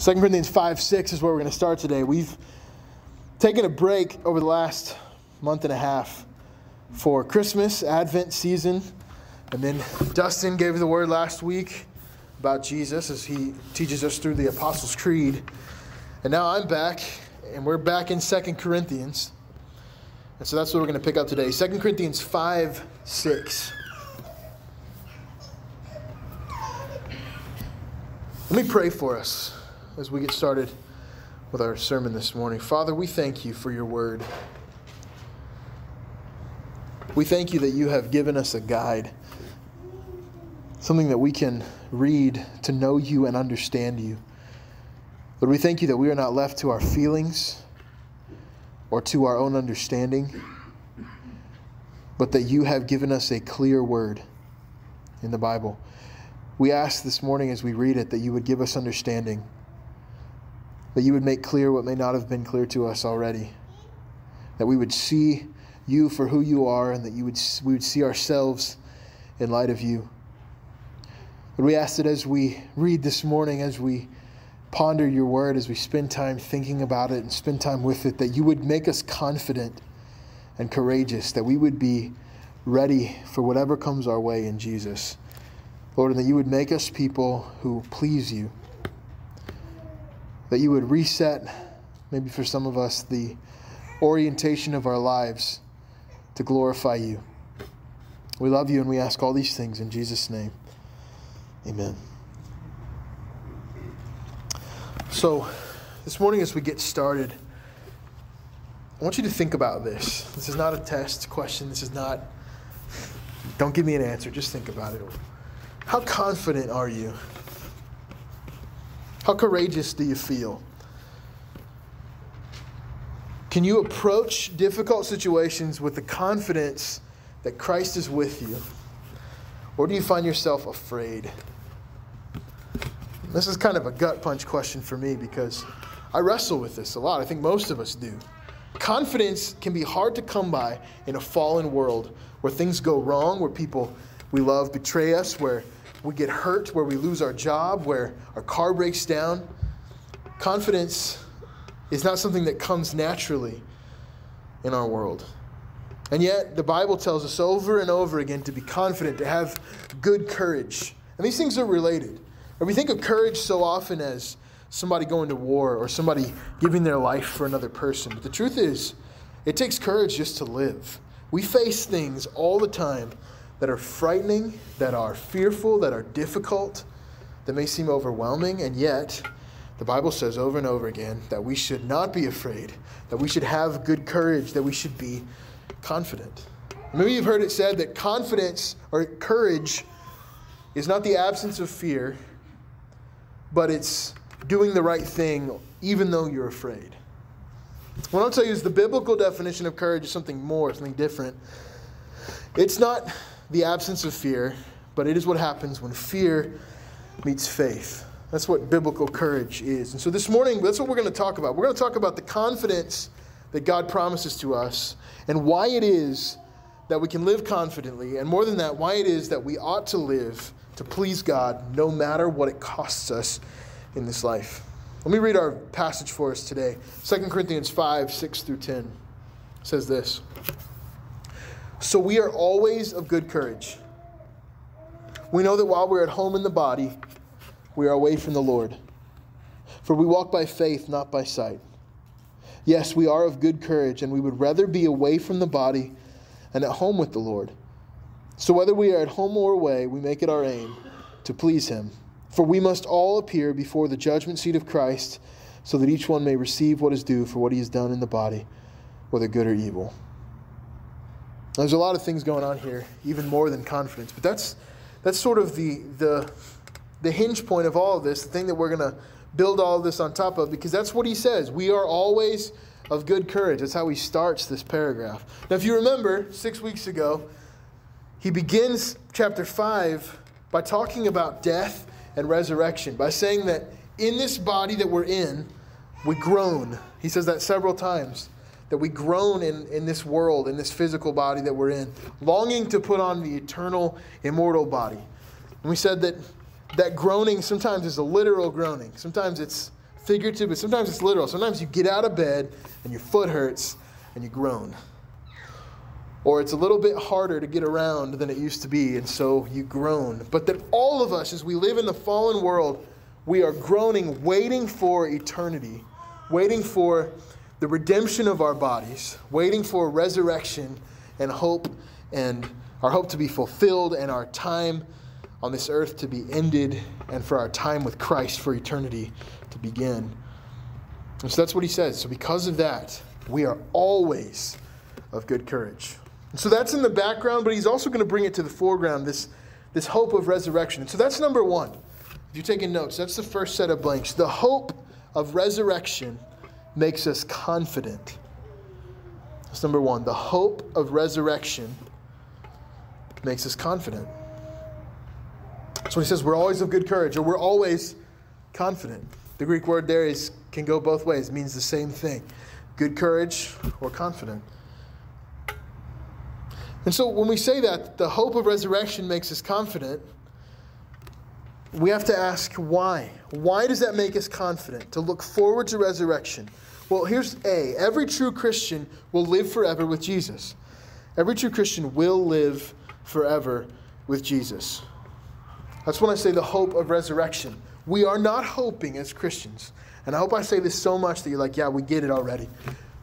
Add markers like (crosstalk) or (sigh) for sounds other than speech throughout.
2 Corinthians 5 6 is where we're going to start today. We've taken a break over the last month and a half for Christmas, Advent season. And then Dustin gave the word last week about Jesus as he teaches us through the Apostles' Creed. And now I'm back, and we're back in 2 Corinthians. And so that's what we're going to pick up today 2 Corinthians 5 6. Let me pray for us as we get started with our sermon this morning. Father, we thank you for your word. We thank you that you have given us a guide, something that we can read to know you and understand you. Lord, we thank you that we are not left to our feelings or to our own understanding, but that you have given us a clear word in the Bible. We ask this morning as we read it that you would give us understanding that you would make clear what may not have been clear to us already. That we would see you for who you are and that you would, we would see ourselves in light of you. But we ask that as we read this morning, as we ponder your word, as we spend time thinking about it and spend time with it, that you would make us confident and courageous, that we would be ready for whatever comes our way in Jesus. Lord, and that you would make us people who please you that you would reset, maybe for some of us, the orientation of our lives to glorify you. We love you and we ask all these things in Jesus' name. Amen. So, this morning as we get started, I want you to think about this. This is not a test question. This is not, don't give me an answer. Just think about it. How confident are you how courageous do you feel? Can you approach difficult situations with the confidence that Christ is with you? Or do you find yourself afraid? This is kind of a gut punch question for me because I wrestle with this a lot. I think most of us do. Confidence can be hard to come by in a fallen world where things go wrong, where people we love betray us, where we get hurt, where we lose our job, where our car breaks down. Confidence is not something that comes naturally in our world. And yet, the Bible tells us over and over again to be confident, to have good courage. And these things are related. And we think of courage so often as somebody going to war or somebody giving their life for another person. But the truth is, it takes courage just to live. We face things all the time that are frightening, that are fearful, that are difficult, that may seem overwhelming, and yet the Bible says over and over again that we should not be afraid, that we should have good courage, that we should be confident. Maybe you've heard it said that confidence or courage is not the absence of fear, but it's doing the right thing even though you're afraid. What I'll tell you is the biblical definition of courage is something more, something different. It's not the absence of fear, but it is what happens when fear meets faith. That's what biblical courage is. And so this morning, that's what we're going to talk about. We're going to talk about the confidence that God promises to us and why it is that we can live confidently. And more than that, why it is that we ought to live to please God no matter what it costs us in this life. Let me read our passage for us today 2 Corinthians 5 6 through 10 says this. So we are always of good courage. We know that while we're at home in the body, we are away from the Lord. For we walk by faith, not by sight. Yes, we are of good courage, and we would rather be away from the body and at home with the Lord. So whether we are at home or away, we make it our aim to please Him. For we must all appear before the judgment seat of Christ, so that each one may receive what is due for what he has done in the body, whether good or evil. There's a lot of things going on here, even more than confidence. But that's that's sort of the the the hinge point of all of this, the thing that we're going to build all this on top of, because that's what he says. We are always of good courage. That's how he starts this paragraph. Now, if you remember, six weeks ago, he begins chapter 5 by talking about death and resurrection, by saying that in this body that we're in, we groan. He says that several times that we groan in, in this world, in this physical body that we're in, longing to put on the eternal, immortal body. And we said that that groaning sometimes is a literal groaning, sometimes it's figurative, but sometimes it's literal. Sometimes you get out of bed and your foot hurts and you groan. Or it's a little bit harder to get around than it used to be, and so you groan. But that all of us, as we live in the fallen world, we are groaning, waiting for eternity, waiting for the redemption of our bodies, waiting for resurrection and hope and our hope to be fulfilled and our time on this earth to be ended and for our time with Christ for eternity to begin. And so that's what he says. So, because of that, we are always of good courage. And so that's in the background, but he's also going to bring it to the foreground this, this hope of resurrection. And so that's number one. If you're taking notes, that's the first set of blanks. The hope of resurrection makes us confident. That's number one. The hope of resurrection makes us confident. So he says we're always of good courage, or we're always confident. The Greek word there is can go both ways, it means the same thing. Good courage or confident. And so when we say that the hope of resurrection makes us confident, we have to ask why. Why does that make us confident to look forward to resurrection? Well, here's A. Every true Christian will live forever with Jesus. Every true Christian will live forever with Jesus. That's when I say the hope of resurrection. We are not hoping as Christians, and I hope I say this so much that you're like, yeah, we get it already.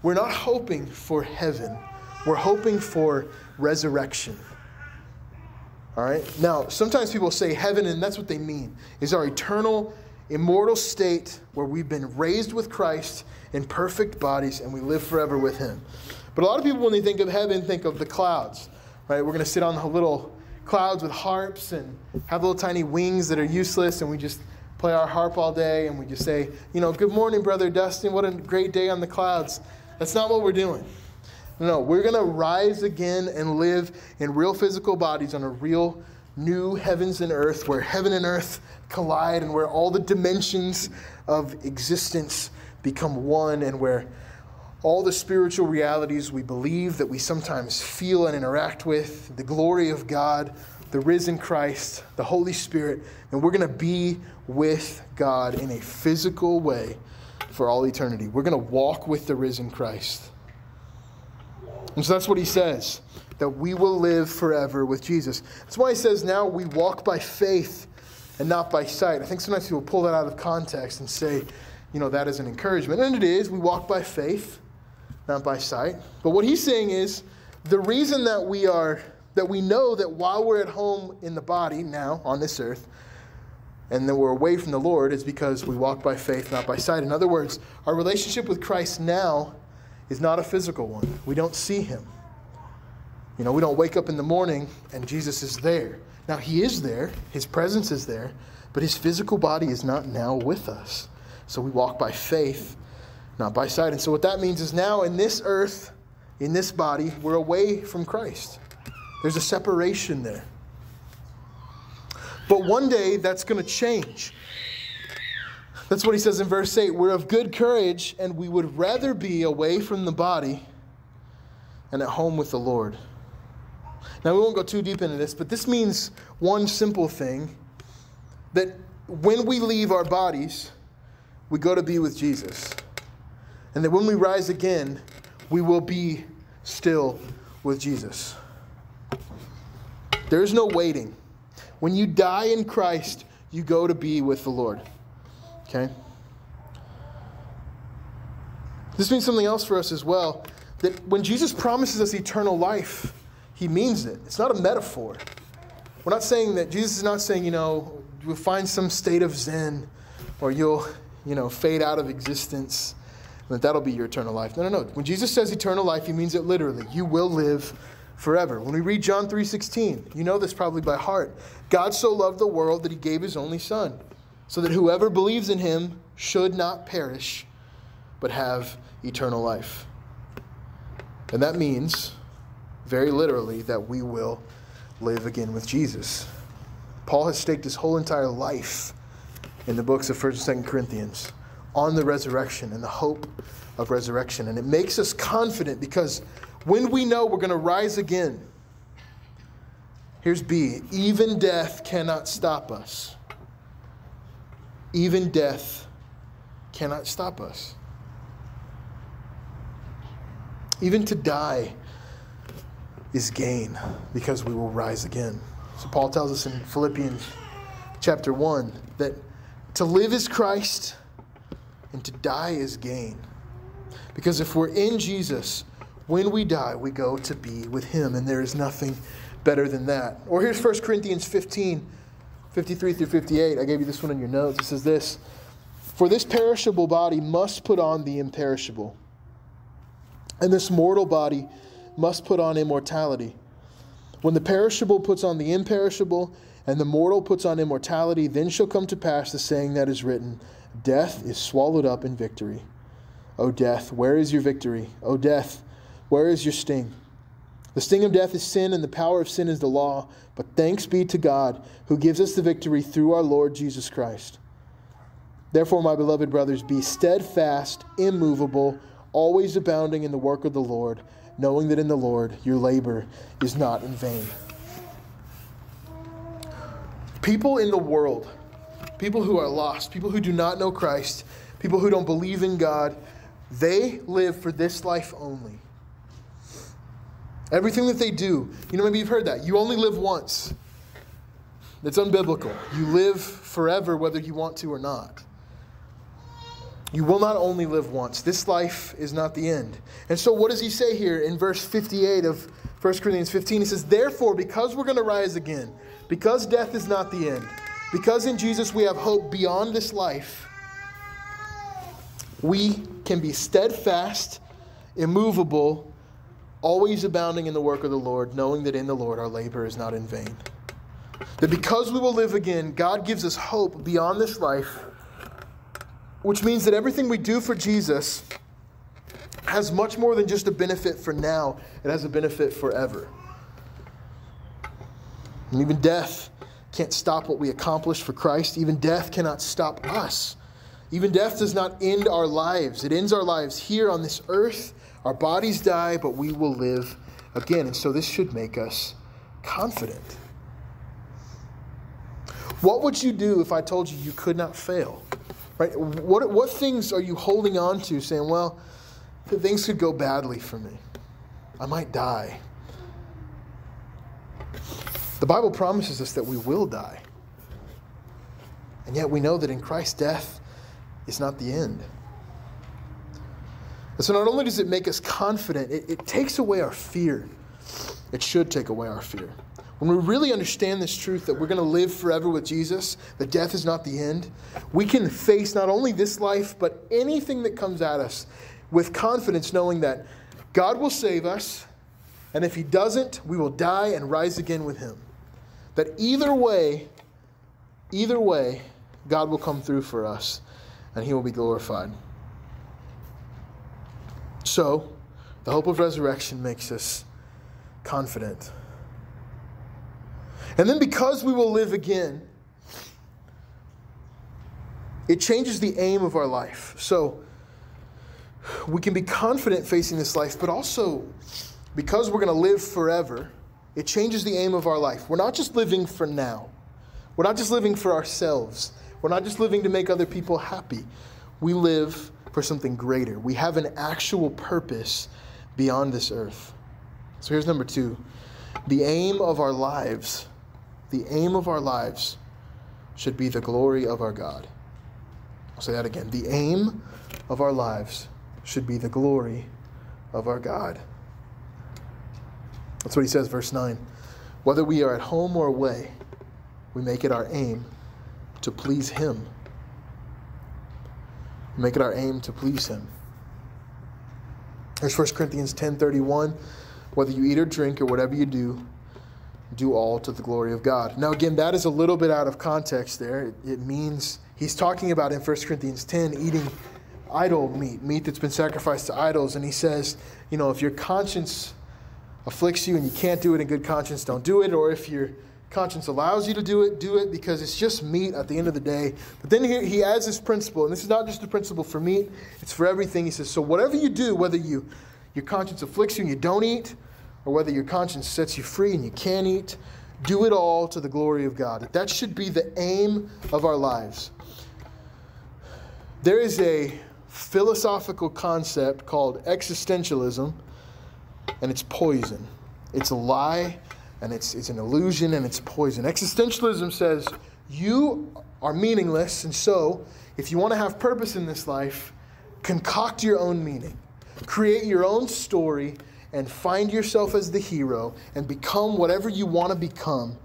We're not hoping for heaven, we're hoping for resurrection. All right? Now, sometimes people say heaven, and that's what they mean, is our eternal, immortal state where we've been raised with Christ in perfect bodies and we live forever with Him. But a lot of people, when they think of heaven, think of the clouds, right? We're going to sit on the little clouds with harps and have little tiny wings that are useless, and we just play our harp all day and we just say, you know, good morning, Brother Dustin. What a great day on the clouds. That's not what we're doing. No, we're going to rise again and live in real physical bodies on a real new heavens and earth where heaven and earth collide and where all the dimensions of existence become one and where all the spiritual realities we believe that we sometimes feel and interact with, the glory of God, the risen Christ, the Holy Spirit, and we're going to be with God in a physical way for all eternity. We're going to walk with the risen Christ. And so that's what he says that we will live forever with Jesus. That's why he says now we walk by faith and not by sight. I think sometimes people pull that out of context and say, you know, that is an encouragement. And it is. We walk by faith, not by sight. But what he's saying is the reason that we are, that we know that while we're at home in the body now on this earth, and that we're away from the Lord is because we walk by faith, not by sight. In other words, our relationship with Christ now is not a physical one. We don't see him. You know, we don't wake up in the morning and Jesus is there. Now, he is there, his presence is there, but his physical body is not now with us. So we walk by faith, not by sight. And so what that means is now in this earth, in this body, we're away from Christ. There's a separation there. But one day that's going to change. That's what he says in verse 8. We're of good courage, and we would rather be away from the body and at home with the Lord. Now, we won't go too deep into this, but this means one simple thing that when we leave our bodies, we go to be with Jesus. And that when we rise again, we will be still with Jesus. There is no waiting. When you die in Christ, you go to be with the Lord. Okay? This means something else for us as well that when Jesus promises us eternal life, he means it. It's not a metaphor. We're not saying that Jesus is not saying, you know, you'll find some state of Zen or you'll, you know, fade out of existence and that that'll be your eternal life. No, no, no. When Jesus says eternal life, he means it literally. You will live forever. When we read John 3:16, you know this probably by heart. God so loved the world that he gave his only son, so that whoever believes in him should not perish, but have eternal life. And that means very literally that we will live again with Jesus. Paul has staked his whole entire life in the books of 1st and 2nd Corinthians on the resurrection and the hope of resurrection. And it makes us confident because when we know we're going to rise again, here's B even death cannot stop us. Even death cannot stop us. Even to die is gain because we will rise again. So Paul tells us in Philippians chapter 1 that to live is Christ and to die is gain. Because if we're in Jesus, when we die, we go to be with him, and there is nothing better than that. Or here's 1 Corinthians 15, 53 through 58. I gave you this one in your notes. It says this For this perishable body must put on the imperishable, and this mortal body must put on immortality. When the perishable puts on the imperishable, and the mortal puts on immortality, then shall come to pass the saying that is written Death is swallowed up in victory. O death, where is your victory? O death, where is your sting? The sting of death is sin, and the power of sin is the law. But thanks be to God, who gives us the victory through our Lord Jesus Christ. Therefore, my beloved brothers, be steadfast, immovable, always abounding in the work of the Lord, knowing that in the Lord your labor is not in vain. People in the world, people who are lost, people who do not know Christ, people who don't believe in God, they live for this life only. Everything that they do, you know, maybe you've heard that. You only live once. That's unbiblical. You live forever whether you want to or not. You will not only live once. This life is not the end. And so, what does he say here in verse 58 of 1 Corinthians 15? He says, Therefore, because we're going to rise again, because death is not the end, because in Jesus we have hope beyond this life, we can be steadfast, immovable, always abounding in the work of the Lord, knowing that in the Lord our labor is not in vain. That because we will live again, God gives us hope beyond this life, which means that everything we do for Jesus has much more than just a benefit for now, it has a benefit forever. And even death can't stop what we accomplish for Christ. Even death cannot stop us. Even death does not end our lives, it ends our lives here on this earth. Our bodies die, but we will live again. And so this should make us confident. What would you do if I told you you could not fail? Right? What, what things are you holding on to saying, well, things could go badly for me? I might die. The Bible promises us that we will die. And yet we know that in Christ, death is not the end. And so not only does it make us confident, it, it takes away our fear. It should take away our fear. When we really understand this truth that we're going to live forever with Jesus, that death is not the end, we can face not only this life, but anything that comes at us with confidence, knowing that God will save us, and if He doesn't, we will die and rise again with Him. That either way, either way, God will come through for us and he will be glorified. So, the hope of resurrection makes us confident. And then, because we will live again, it changes the aim of our life. So, we can be confident facing this life, but also because we're going to live forever, it changes the aim of our life. We're not just living for now, we're not just living for ourselves. We're not just living to make other people happy. We live for something greater. We have an actual purpose beyond this earth. So here's number two the aim of our lives, the aim of our lives should be the glory of our God. I'll say that again. The aim of our lives should be the glory of our God. That's what he says, verse 9. Whether we are at home or away, we make it our aim to please Him. Make it our aim to please Him. There's 1 Corinthians 10:31. Whether you eat or drink or whatever you do, do all to the glory of God. Now, again, that is a little bit out of context there. It, it means he's talking about in 1 Corinthians 10 eating idol meat, meat that's been sacrificed to idols. And he says, you know, if your conscience afflicts you and you can't do it in good conscience, don't do it. Or if you're conscience allows you to do it, do it because it's just meat at the end of the day. But then he, he adds this principle, and this is not just a principle for meat, it's for everything. He says, So whatever you do, whether you your conscience afflicts you and you don't eat, or whether your conscience sets you free and you can eat, do it all to the glory of God. That should be the aim of our lives. there is a philosophical concept called existentialism, and it's poison. It's a lie, and it's, it's an illusion, and it's poison. Existentialism says you are meaningless, and so if you want to have purpose in this life, concoct your own meaning, create your own story, and find yourself as the hero and become whatever you want to become.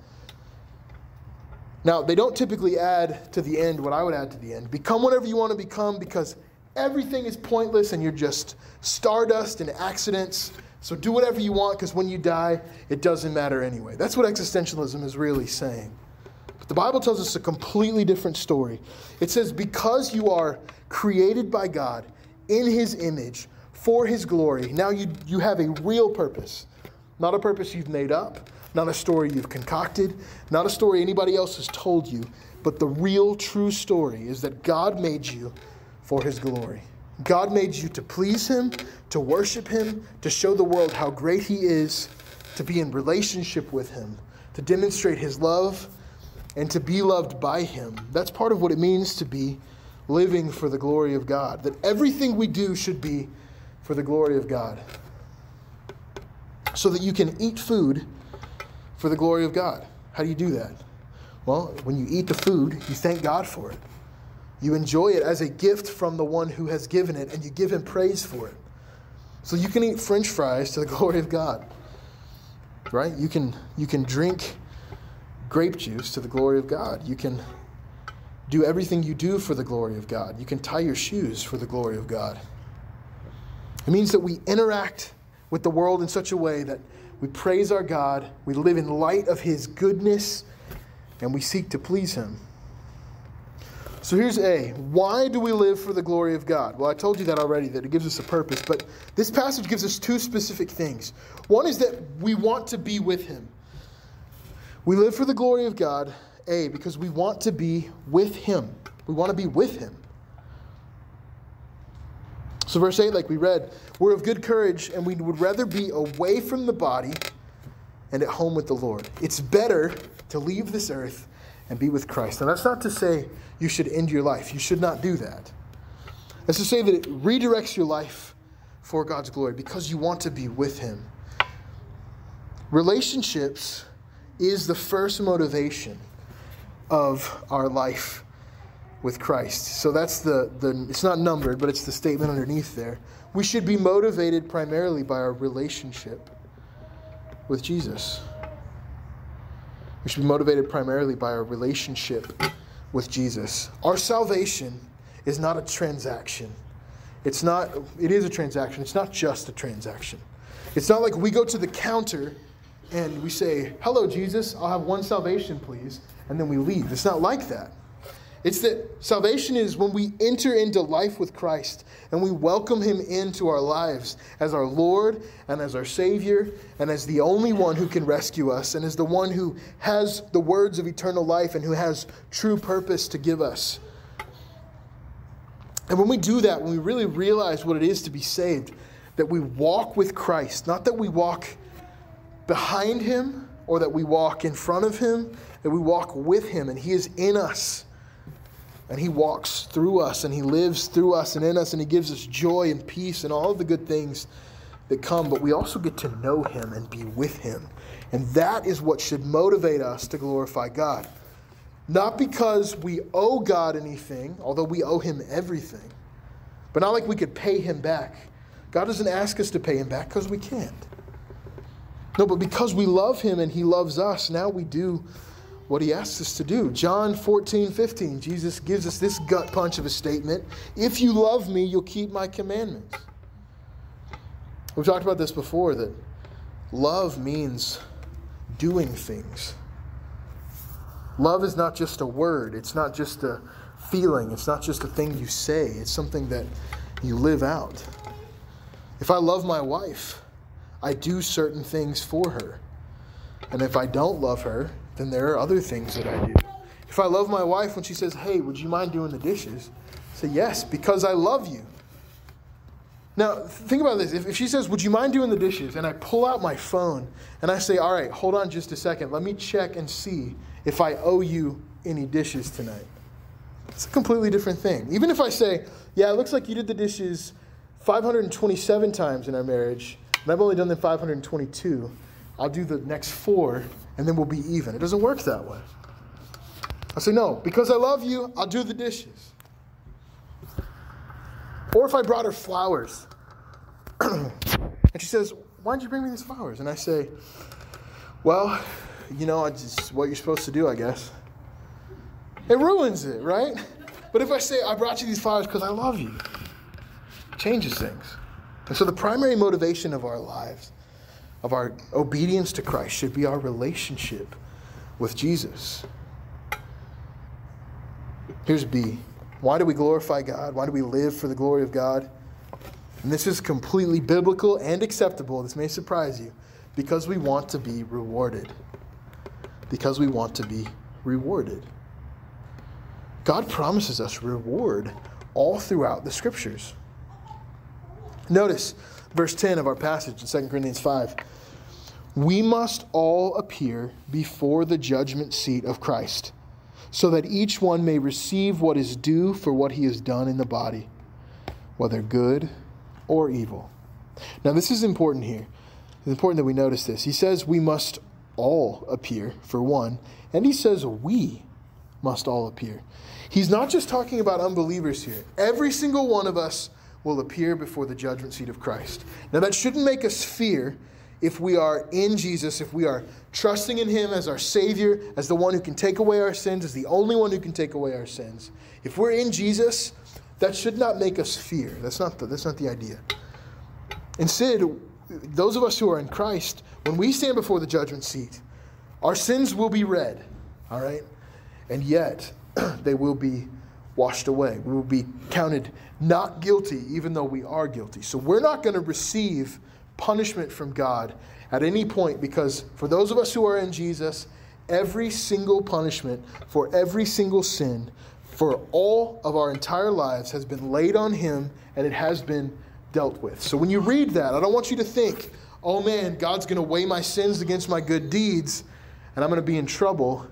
Now, they don't typically add to the end what I would add to the end. Become whatever you want to become because everything is pointless and you're just stardust and accidents. So do whatever you want because when you die, it doesn't matter anyway. That's what existentialism is really saying. But the Bible tells us a completely different story. It says, Because you are created by God in his image for his glory, now you, you have a real purpose. Not a purpose you've made up, not a story you've concocted, not a story anybody else has told you, but the real true story is that God made you for his glory. God made you to please him, to worship him, to show the world how great he is, to be in relationship with him, to demonstrate his love and to be loved by Him. That's part of what it means to be living for the glory of God. That everything we do should be for the glory of God. So that you can eat food for the glory of God. How do you do that? Well, when you eat the food, you thank God for it. You enjoy it as a gift from the one who has given it, and you give him praise for it. So you can eat french fries to the (laughs) glory of God. Right? You can you can drink grape juice to the glory of God. You can do everything you do for the glory of God. You can tie your shoes for the glory of God. It means that we interact with the world in such a way that we praise our God, we live in light of His goodness, and we seek to please Him. So here's A. Why do we live for the glory of God? Well, I told you that already, that it gives us a purpose, but this passage gives us two specific things. One is that we want to be with Him. We live for the glory of God, A, because we want to be with Him. We want to be with Him. So, verse 8, like we read, we're of good courage and we would rather be away from the body and at home with the Lord. It's better to leave this earth and be with Christ. Now, that's not to say you should end your life. You should not do that. That's to say that it redirects your life for God's glory because you want to be with Him. Relationships is the first motivation of our life with Christ. So that's the, the it's not numbered, but it's the statement underneath there. We should be motivated primarily by our relationship with Jesus. We should be motivated primarily by our relationship with Jesus. Our salvation is not a transaction. It's not it is a transaction. It's not just a transaction. It's not like we go to the counter and we say, Hello, Jesus, I'll have one salvation, please, and then we leave. It's not like that. It's that salvation is when we enter into life with Christ and we welcome him into our lives as our Lord and as our Savior and as the only one who can rescue us and as the one who has the words of eternal life and who has true purpose to give us. And when we do that, when we really realize what it is to be saved, that we walk with Christ, not that we walk behind him or that we walk in front of him, that we walk with him and he is in us. And he walks through us and he lives through us and in us and he gives us joy and peace and all the good things that come, but we also get to know him and be with him. And that is what should motivate us to glorify God. Not because we owe God anything, although we owe him everything, but not like we could pay him back. God doesn't ask us to pay him back because we can't. No, but because we love him and he loves us, now we do what he asks us to do. John 14, 15, Jesus gives us this gut punch of a statement If you love me, you'll keep my commandments. We've talked about this before that love means doing things. Love is not just a word, it's not just a feeling, it's not just a thing you say, it's something that you live out. If I love my wife, I do certain things for her. And if I don't love her, then there are other things that I do. If I love my wife when she says, Hey, would you mind doing the dishes? I say, Yes, because I love you. Now, think about this. If, if she says, Would you mind doing the dishes? And I pull out my phone and I say, All right, hold on just a second. Let me check and see if I owe you any dishes tonight. It's a completely different thing. Even if I say, yeah, it looks like you did the dishes 527 times in our marriage, and I've only done them 522, I'll do the next four, and then we'll be even. It doesn't work that way. I say, no, because I love you, I'll do the dishes. Or if I brought her flowers, (clears throat) and she says, why did you bring me these flowers? And I say, well, you know, it's what you're supposed to do, I guess. It ruins it, right? But if I say, I brought you these flowers because I love you, changes things. And so the primary motivation of our lives, of our obedience to Christ, should be our relationship with Jesus. Here's B. Why do we glorify God? Why do we live for the glory of God? And this is completely biblical and acceptable. This may surprise you. Because we want to be rewarded. Because we want to be rewarded. God promises us reward all throughout the scriptures. Notice verse 10 of our passage in 2 Corinthians 5. We must all appear before the judgment seat of Christ, so that each one may receive what is due for what he has done in the body, whether good or evil. Now, this is important here. It's important that we notice this. He says we must all appear, for one, and he says we must all appear. He's not just talking about unbelievers here. Every single one of us will appear before the judgment seat of Christ. Now, that shouldn't make us fear if we are in Jesus, if we are trusting in Him as our Savior, as the one who can take away our sins, as the only one who can take away our sins. If we're in Jesus, that should not make us fear. That's not the, that's not the idea. Instead, those of us who are in Christ, when we stand before the judgment seat, our sins will be read, all right? And yet, (clears throat) they will be washed away. We will be counted not guilty, even though we are guilty. So we're not going to receive punishment from God at any point because for those of us who are in Jesus, every single punishment for every single sin for all of our entire lives has been laid on Him and it has been dealt with. So when you read that, I don't want you to think, oh man, God's going to weigh my sins against my good deeds and I'm going to be in trouble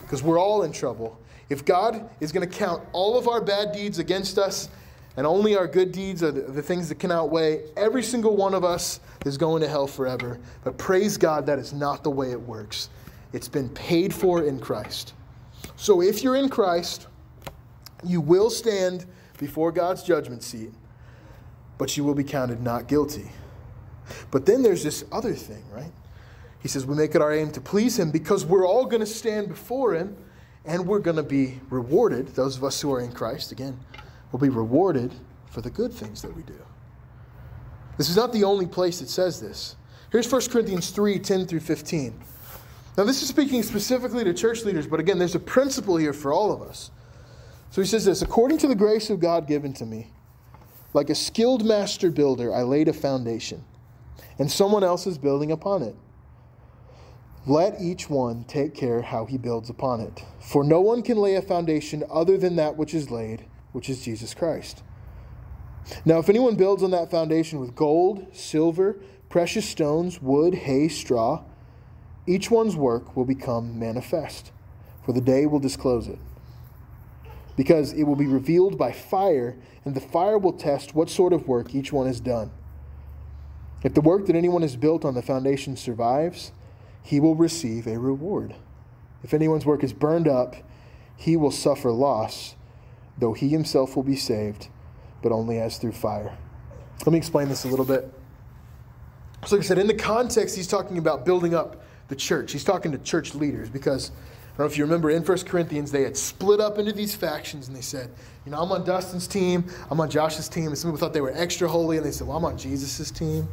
because we're all in trouble. If God is going to count all of our bad deeds against us and only our good deeds are the, the, things that can outweigh, every single one of us is going to hell forever. But praise God, that is not the way it works. It's been paid for in Christ. So if you're in Christ, you will stand before God's judgment seat, but you will be counted not guilty. But then there's this other thing, right? He says we make it our aim to please Him because we're all going to stand before Him and we're going to be rewarded. Those of us who are in Christ, again, will be rewarded for the good things that we do. This is not the only place that says this. Here's 1 Corinthians 3 10 through 15. Now, this is speaking specifically to church leaders, but again, there's a principle here for all of us. So he says this According to the grace of God given to me, like a skilled master builder, I laid a foundation, and someone else is building upon it. Let each one take care how he builds upon it. For no one can lay a foundation other than that which is laid, which is Jesus Christ. Now, if anyone builds on that foundation with gold, silver, precious stones, wood, hay, straw, each one's work will become manifest, for the day will disclose it. Because it will be revealed by fire, and the fire will test what sort of work each one has done. If the work that anyone has built on the foundation survives, he will receive a reward. If anyone's work is burned up, he will suffer loss, though he himself will be saved, but only as through fire. Let me explain this a little bit. So, like I said, in the context, he's talking about building up the church. He's talking to church leaders because I don't know if you remember in 1 Corinthians, they had split up into these factions and they said, you know, I'm on Dustin's team, I'm on Josh's team. And some people thought they were extra holy and they said, well, I'm on Jesus' team.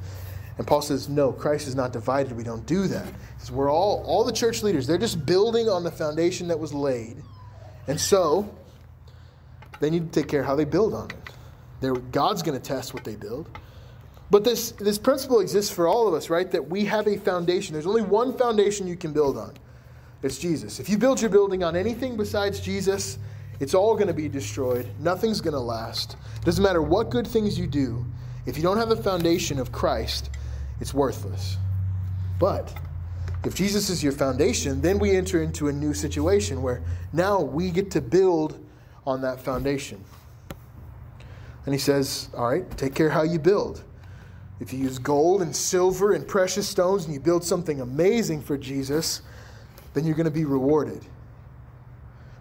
And Paul says, no, Christ is not divided. We don't do that. We're all, all the church leaders, they're just building on the foundation that was laid. And so, they need to take care of how they build on it. They're, God's going to test what they build. But this, this principle exists for all of us, right? That we have a foundation. There's only one foundation you can build on it's Jesus. If you build your building on anything besides Jesus, it's all going to be destroyed. Nothing's going to last. It doesn't matter what good things you do, if you don't have the foundation of Christ, it's worthless. But if Jesus is your foundation, then we enter into a new situation where now we get to build on that foundation. And he says, All right, take care how you build. If you use gold and silver and precious stones and you build something amazing for Jesus, then you're going to be rewarded.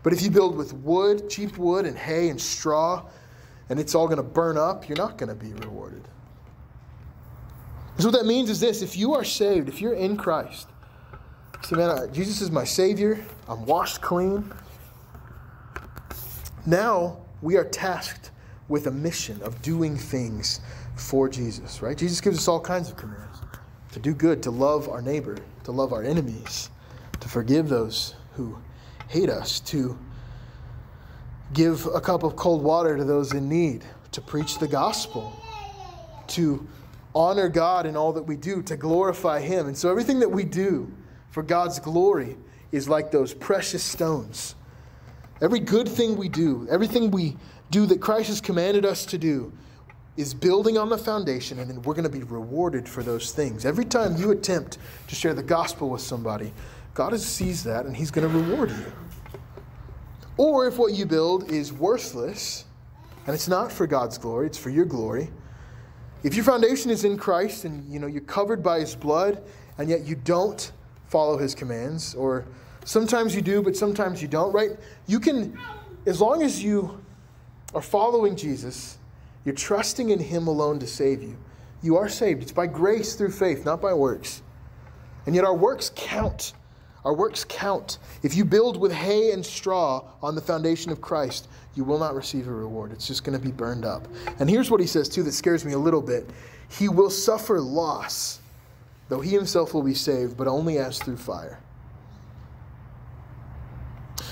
But if you build with wood, cheap wood, and hay and straw, and it's all going to burn up, you're not going to be rewarded. So, what that means is this if you are saved, if you're in Christ, say, man, Jesus is my Savior, I'm washed clean. Now we are tasked with a mission of doing things for Jesus, right? Jesus gives us all kinds of commands to do good, to love our neighbor, to love our enemies, to forgive those who hate us, to give a cup of cold water to those in need, to preach the gospel, to honor God in all that we do, to glorify Him. And so everything that we do for God's glory is like those precious stones. Every good thing we do, everything we do that Christ has commanded us to do, is building on the foundation, and then we're going to be rewarded for those things. Every time you attempt to share the gospel with somebody, God sees that and He's going to reward you. Or if what you build is worthless and it's not for God's glory, it's for your glory. If your foundation is in Christ and you know you're covered by his blood and yet you don't follow his commands or sometimes you do but sometimes you don't, right? You can as long as you are following Jesus, you're trusting in him alone to save you. You are saved. It's by grace through faith, not by works. And yet our works count our works count. If you build with hay and straw on the foundation of Christ, you will not receive a reward. It's just going to be burned up. And here's what he says, too, that scares me a little bit He will suffer loss, though he himself will be saved, but only as through fire.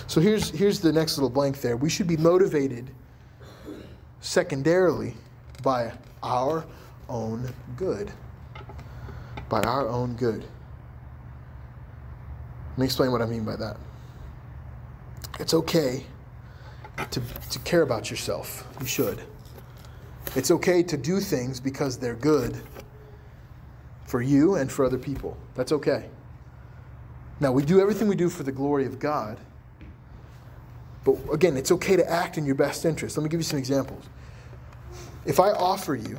So here's, here's the next little blank there. We should be motivated secondarily by our own good. By our own good. Let me explain what I mean by that. It's okay to, to care about yourself. You should. It's okay to do things because they're good for you and for other people. That's okay. Now, we do everything we do for the glory of God. But again, it's okay to act in your best interest. Let me give you some examples. If I offer you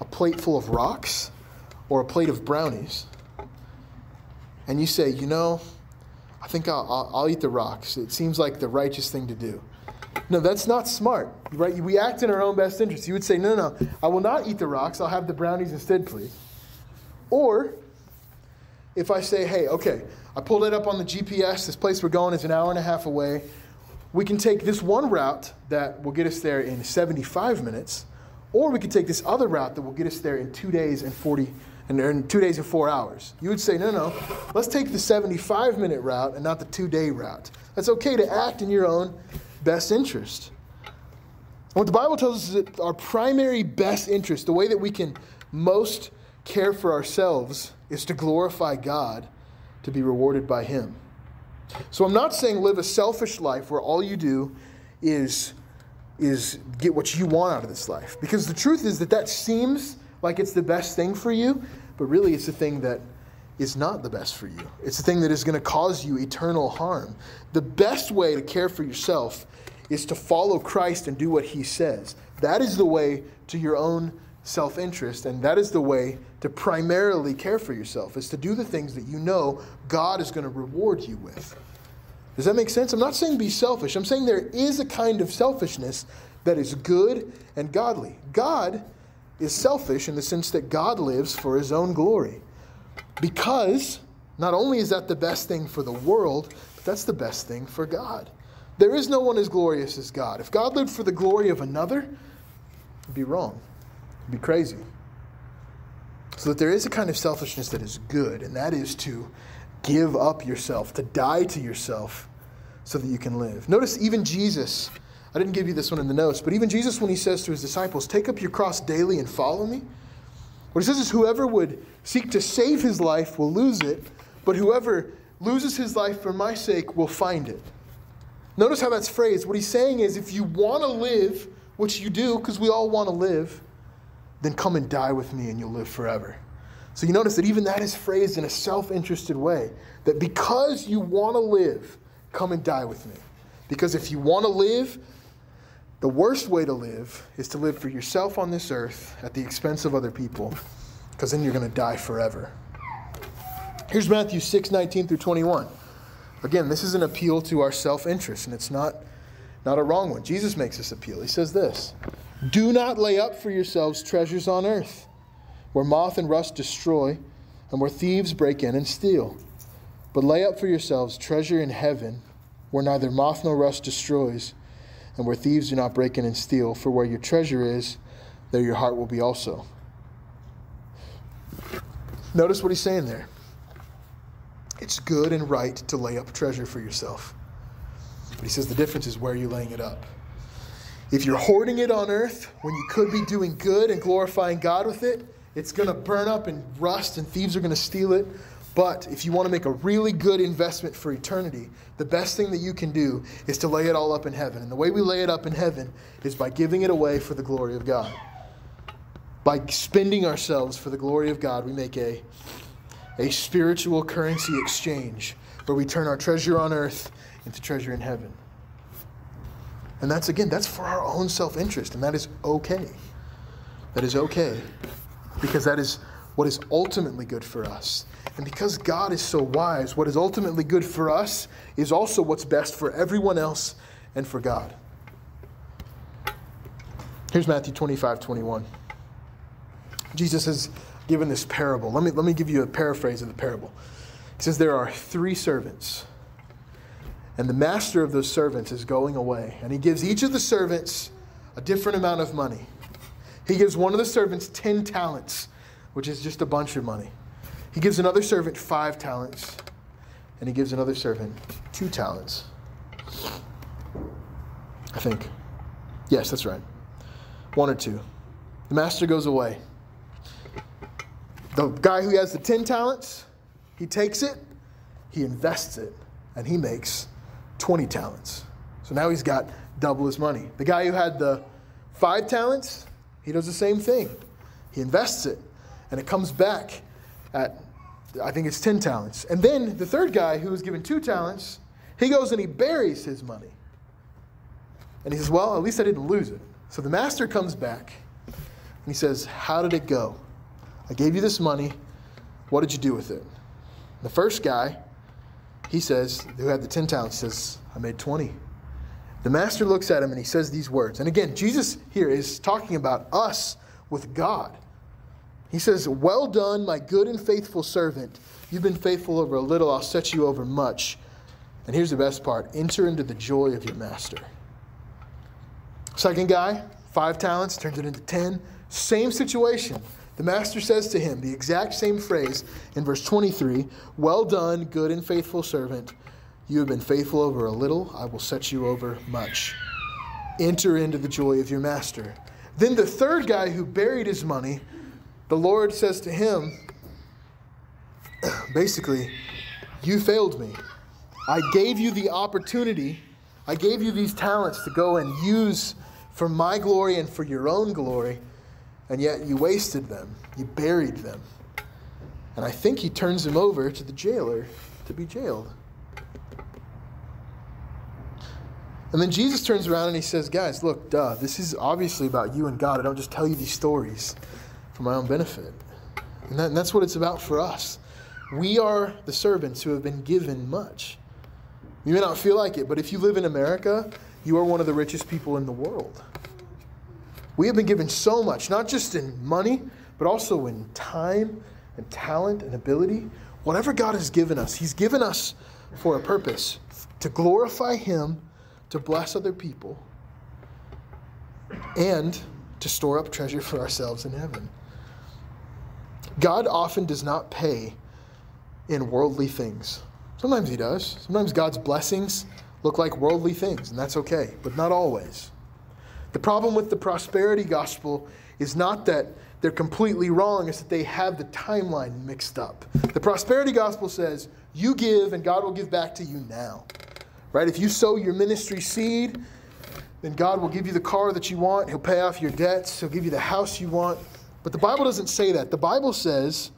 a plate full of rocks or a plate of brownies, and you say, you know, I think I'll, I'll, I'll, eat the rocks. It seems like the righteous thing to do. No, that's not smart, right? We act in our own best interest. You would say, no, no, no, I will not eat the rocks. I'll have the brownies instead, please. Or if I say, hey, okay, I pulled it up on the GPS. This place we're going is an hour and a half away. We can take this one route that will get us there in 75 minutes, or we could take this other route that will get us there in two days and 40 and in two days and four hours. You would say, no, no, let's take the 75 minute route and not the two day route. That's okay to act in your own best interest. And what the Bible tells us is that our primary best interest, the way that we can most care for ourselves, is to glorify God, to be rewarded by Him. So I'm not saying live a selfish life where all you do is, is get what you want out of this life. Because the truth is that that seems like it's the best thing for you, but really it's the thing that is not the best for you. It's the thing that is going to cause you eternal harm. The best way to care for yourself is to follow Christ and do what he says. That is the way to your own self interest, and that is the way to primarily care for yourself, is to do the things that you know God is going to reward you with. Does that make sense? I'm not saying be selfish. I'm saying there is a kind of selfishness that is good and godly. God is selfish in the sense that God lives for his own glory. Because not only is that the best thing for the world, but that's the best thing for God. There is no one as glorious as God. If God lived for the glory of another, it'd be wrong. It'd be crazy. So that there is a kind of selfishness that is good, and that is to give up yourself, to die to yourself so that you can live. Notice even Jesus I didn't give you this one in the notes, but even Jesus, when he says to his disciples, Take up your cross daily and follow me, what he says is, Whoever would seek to save his life will lose it, but whoever loses his life for my sake will find it. Notice how that's phrased. What he's saying is, if you want to live, which you do, because we all want to live, then come and die with me and you'll live forever. So you notice that even that is phrased in a self interested way. That because you want to live, come and die with me. Because if you want to live, The worst way to live is to live for yourself on this earth at the expense of other people, because then you're going to die forever. Here's Matthew 6 19 through 21. Again, this is an appeal to our self interest, and it's not, not a wrong one. Jesus makes this appeal. He says this Do not lay up for yourselves treasures on earth, where moth and rust destroy, and where thieves break in and steal. But lay up for yourselves treasure in heaven, where neither moth nor rust destroys, and where thieves do not break in and steal. For where your treasure is, there your heart will be also. Notice what he's saying there. It's good and right to lay up treasure for yourself. But he says the difference is where you're laying it up. If you're hoarding it on earth when you could be doing good and glorifying God with it, it's going to burn up and rust, and thieves are going to steal it. But if you want to make a really good investment for eternity, the best thing that you can do is to lay it all up in heaven. And the way we lay it up in heaven is by giving it away for the glory of God. By spending ourselves for the glory of God, we make a, a spiritual currency exchange where we turn our treasure on earth into treasure in heaven. And that's, again, that's for our own self interest, and that is okay. That is okay because that is what is ultimately good for us. And because God is so wise, what is ultimately good for us is also what's best for everyone else and for God. Here's Matthew 25, 21. Jesus has given this parable. Let me, let me give you a paraphrase of the parable. He says, There are three servants, and the master of those servants is going away. And he gives each of the servants a different amount of money. He gives one of the servants 10 talents, which is just a bunch of money. He gives another servant five talents, and he gives another servant two talents. I think. Yes, that's right. One or two. The master goes away. The guy who has the 10 talents, he takes it, he invests it, and he makes 20 talents. So now he's got double his money. The guy who had the five talents, he does the same thing. He invests it, and it comes back at, I think it's 10 talents. And then the third guy who was given two talents, he goes and he buries his money. And he says, Well, at least I didn't lose it. So the master comes back and he says, How did it go? I gave you this money. What did you do with it? The first guy, he says, who had the 10 talents, says, I made 20. The master looks at him and he says these words. And again, Jesus here is talking about us with God. He says, Well done, my good and faithful servant. You've been faithful over a little, I'll set you over much. And here's the best part enter into the joy of your master. Second guy, five talents, turns it into 10. Same situation. The master says to him the exact same phrase in verse 23 Well done, good and faithful servant. You have been faithful over a little, I will set you over much. Enter into the joy of your master. Then the third guy who buried his money the Lord says to him, (clears throat) basically, you failed me. I gave you the opportunity, I gave you these talents to go and use for my glory and for your own glory, and yet you wasted them. You buried them. And I think he turns him over to the jailer to be jailed. And then Jesus turns around and he says, Guys, look, duh, this is obviously about you and God. I don't just tell you these stories for my own benefit. And, that, and that's what it's about for us. We are the servants who have been given much. You may not feel like it, but if you live in America, you are one of the richest people in the world. We have been given so much, not just in money, but also in time and talent and ability. Whatever God has given us, He's given us for a purpose to glorify Him, to bless other people, and to store up treasure for ourselves in heaven. God often does not pay in worldly things. Sometimes He does. Sometimes God's blessings look like worldly things, and that's okay, but not always. The problem with the prosperity gospel is not that they're completely wrong, it's that they have the timeline mixed up. The prosperity gospel says, you give and God will give back to you now. Right? If you sow your ministry seed, then God will give you the car that you want, He'll pay off your debts, He'll give you the house you want. But the Bible doesn't say that. The Bible says,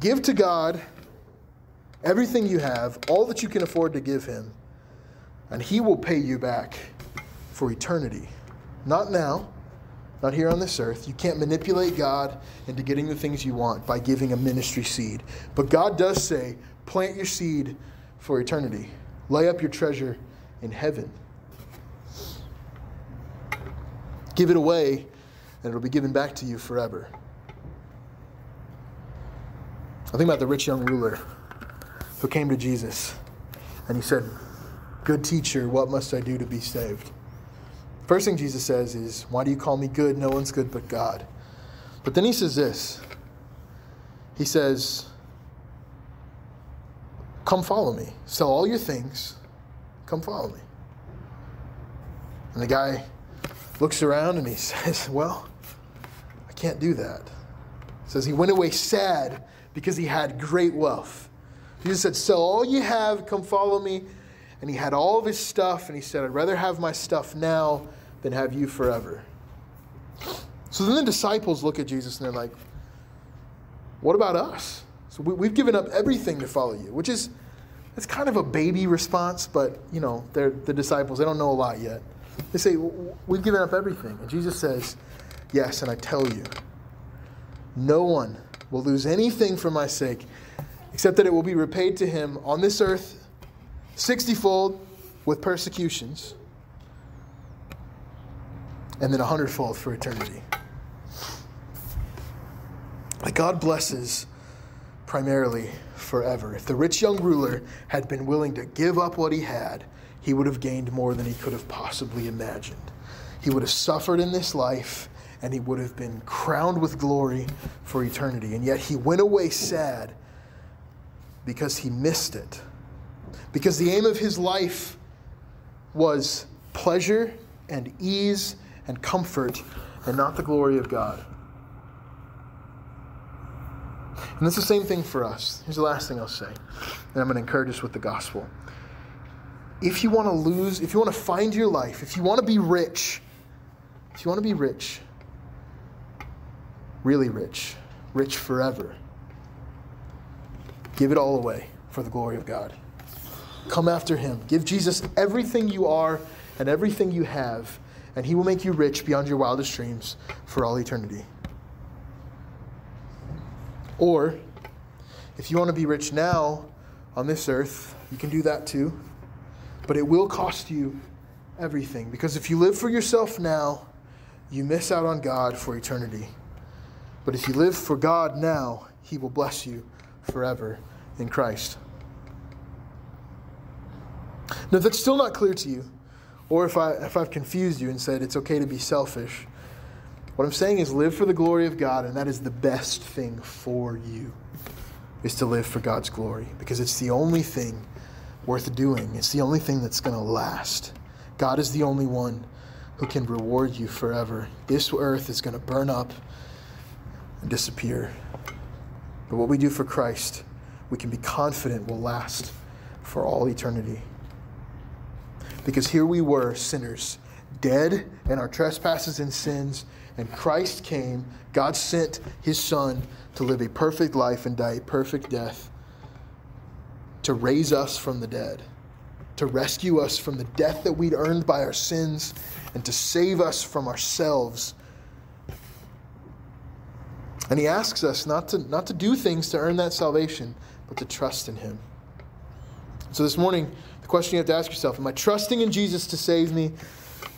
give to God everything you have, all that you can afford to give Him, and He will pay you back for eternity. Not now, not here on this earth. You can't manipulate God into getting the things you want by giving a ministry seed. But God does say, plant your seed for eternity, lay up your treasure in heaven. Give it away, and it'll be given back to you forever. I think about the rich young ruler who came to Jesus and he said, Good teacher, what must I do to be saved? First thing Jesus says is, Why do you call me good? No one's good but God. But then he says this He says, Come follow me. Sell all your things. Come follow me. And the guy looks around and he (laughs) says, Well, can't do that. He says he went away sad because he had great wealth. Jesus said, Sell all you have, come follow me. And he had all of his stuff, and he said, I'd rather have my stuff now than have you forever. So then the disciples look at Jesus and they're like, What about us? So we, have given up everything to follow you, which is it's kind of a baby response, but you know, they're the disciples, they don't know a lot yet. They say, We've given up everything. And Jesus says, Yes, and I tell you, no one will lose anything for my sake, except that it will be repaid to him on this earth sixtyfold with persecutions, and then a hundredfold for eternity. Like God blesses primarily forever. If the rich young ruler had been willing to give up what he had, he would have gained more than he could have possibly imagined. He would have suffered in this life and he would have been crowned with glory for eternity. And yet he went away sad because he missed it. Because the aim of his life was pleasure and ease and comfort and not the glory of God. And it's the same thing for us. Here's the last thing I'll say, and I'm going to encourage us with the gospel. If you want to lose, if you want to find your life, if you want to be rich, if you want to be rich, really rich, rich forever. Give it all away for the glory of God. Come after him. Give Jesus everything you are and everything you have, and he will make you rich beyond your wildest dreams for all eternity. Or, if you want to be rich now on this earth, you can do that too. But it will cost you everything. Because if you live for yourself now, you miss out on God for eternity. But if you live for God now, He will bless you forever in Christ. Now, if that's still not clear to you, or if, I, if I've confused you and said it's okay to be selfish, what I'm saying is live for the glory of God, and that is the best thing for you, is to live for God's glory, because it's the only thing worth doing. It's the only thing that's going to last. God is the only one who can reward you forever. This earth is going to burn up and disappear. But what we do for Christ, we can be confident will last for all eternity. Because here we were, sinners, dead in our trespasses and sins, and Christ came, God sent his Son to live a perfect life and die a perfect death, to raise us from the dead, to rescue us from the death that we'd earned by our sins, and to save us from ourselves and he asks us not to, not to do things to earn that salvation, but to trust in him. So this morning, the question you have to ask yourself Am I trusting in Jesus to save me,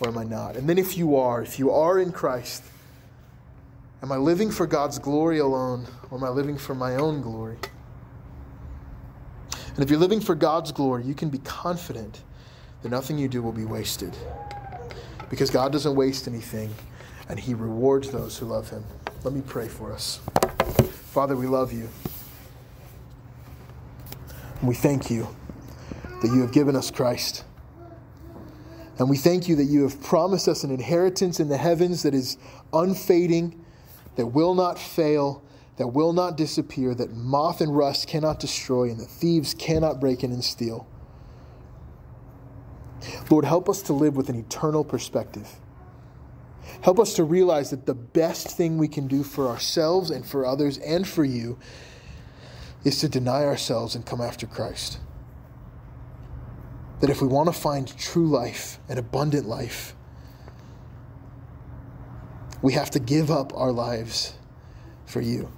or am I not? And then if you are, if you are in Christ, am I living for God's glory alone, or am I living for my own glory? And if you're living for God's glory, you can be confident that nothing you do will be wasted. Because God doesn't waste anything, and He rewards those who love Him. Let me pray for us. Father, we love you. And we thank you that you have given us Christ. And we thank you that you have promised us an inheritance in the heavens that is unfading, that will not fail, that will not disappear, that moth and rust cannot destroy, and that thieves cannot break in and steal. Lord, help us to live with an eternal perspective. Help us to realize that the best thing we can do for ourselves and for others and for you is to deny ourselves and come after Christ. That if we want to find true life and abundant life, we have to give up our lives for you.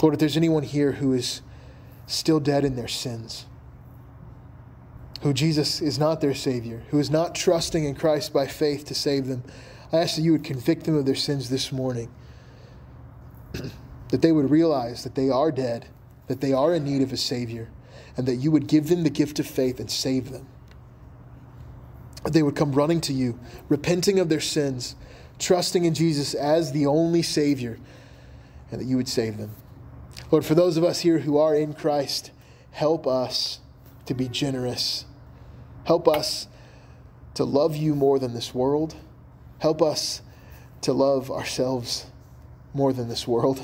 Lord, if there's anyone here who is still dead in their sins, who Jesus is not their Savior, who is not trusting in Christ by faith to save them, I ask that you would convict them of their sins this morning. (clears throat) that they would realize that they are dead, that they are in need of a Savior, and that you would give them the gift of faith and save them. That they would come running to you, repenting of their sins, trusting in Jesus as the only Savior, and that you would save them. Lord, for those of us here who are in Christ, help us to be generous. Help us to love you more than this world. Help us to love ourselves more than this world.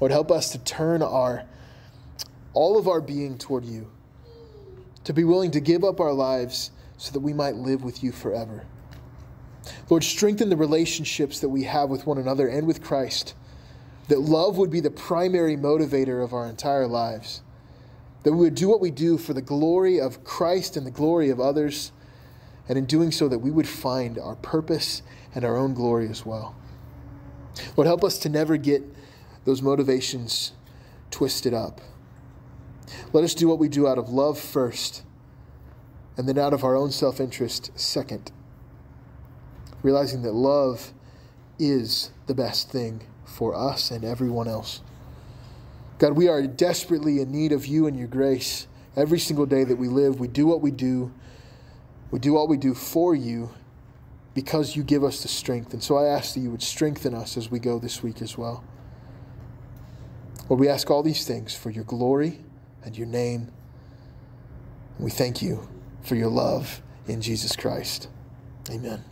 Lord, help us to turn our all of our being toward you, to be willing to give up our lives so that we might live with you forever. Lord, strengthen the relationships that we have with one another and with Christ, that love would be the primary motivator of our entire lives, that we would do what we do for the glory of Christ and the glory of others, and in doing so, that we would find our purpose and our own glory as well. Lord, help us to never get those motivations twisted up. Let us do what we do out of love first, and then out of our own self interest second. Realizing that love is the best thing for us and everyone else. God, we are desperately in need of you and your grace every single day that we live. We do what we do, we do what we do for you because you give us the strength. And so I ask that you would strengthen us as we go this week as well. Lord, we ask all these things for your glory and your name. We thank you for your love in Jesus Christ. Amen.